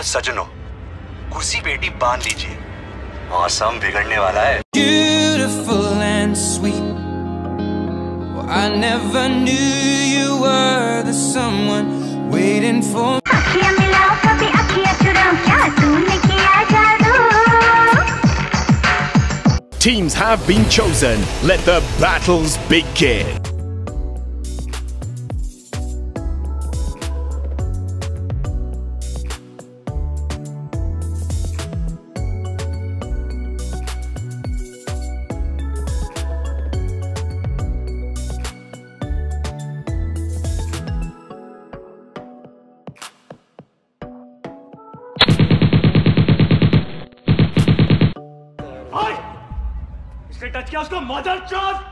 सजनों कुर्सी पेटी बांध लीजिए मौसम बिगड़ने वाला है beautiful and sweet. Well, I never knew you were the someone waiting for अखियाँ मिलाओ कभी अखियाँ चुराओ क्या तूने किया जादू Teams have been chosen. Let the battles begin. इसने टच किया उसको मदर चोट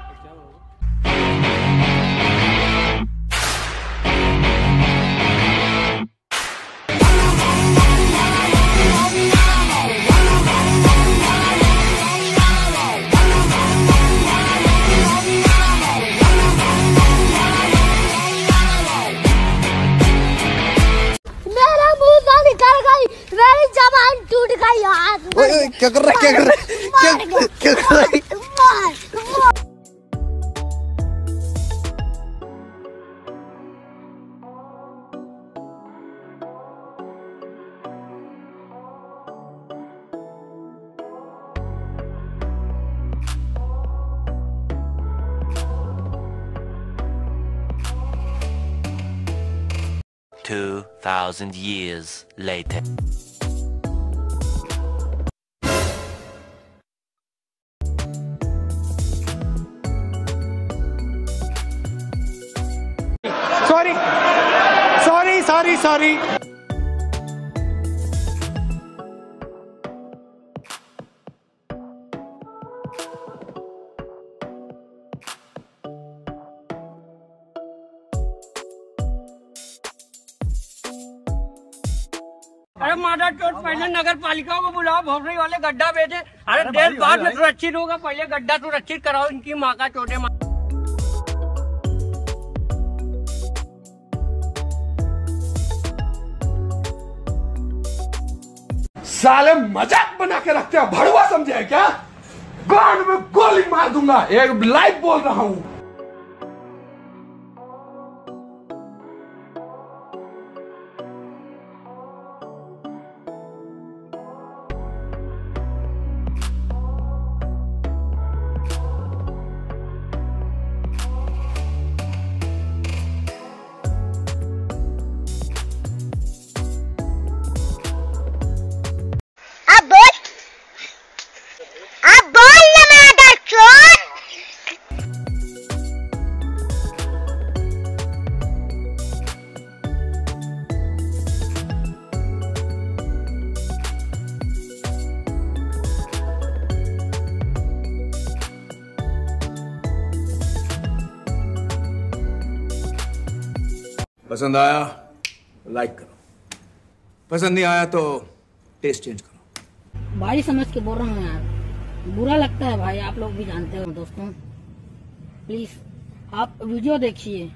मेरा मुँह से निकल गई मेरी जबान टूट गई यार। ओए, ओए, क्या कर रहा है क्या कर रहा है? क्या क्या कर रहा है? 2,000 years later. Sorry, sorry, sorry, sorry. अरे माता चोट पहले नगर पालिका को बुलाओ भोसड़ी वाले गड्ढा भेजे अरे देर बाद में सुरक्षित होगा पहले गड्ढा सुरक्षित कराओ इनकी माँ का चोटे माँ साले मज़ाक बना के रखते हो भड़वा समझे क्या? गांड में गोली मार दूँगा एक लाइव बोल रहा हूँ। पसंद आया लाइक करो। पसंद नहीं आया तो टेस्ट चेंज करो। भाई समझ के बोल रहा हूँ यार। बुरा लगता है भाई, आप लोग भी जानते हो दोस्तों। प्लीज़ आप वीडियो देखिए।